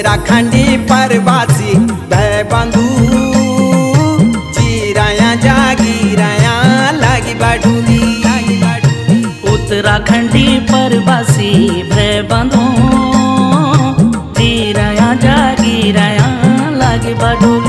उत्तराखंडी परवासी, भय बंधु। जीराया जागीराया लागी बाडूली उत्तराखंडी परवासी, भय बंधु। जीराया जागीराया लागी बाडूली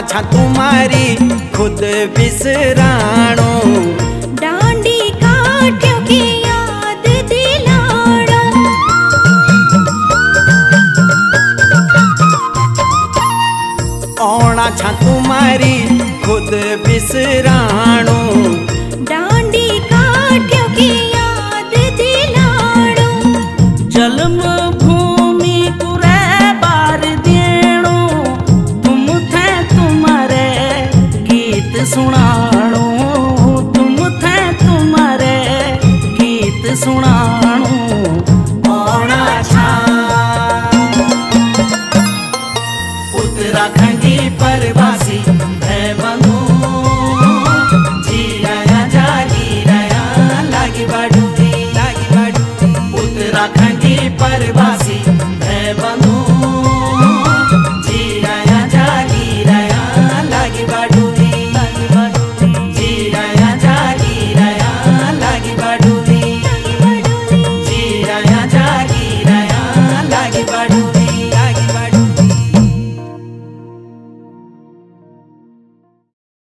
छा तुम्हारी खुद बिसराणो। डांडी काट्यो की याद दिलाड़ो ओणा छा तुम्हारी खुद बिसराणो। ਸੁਣਾ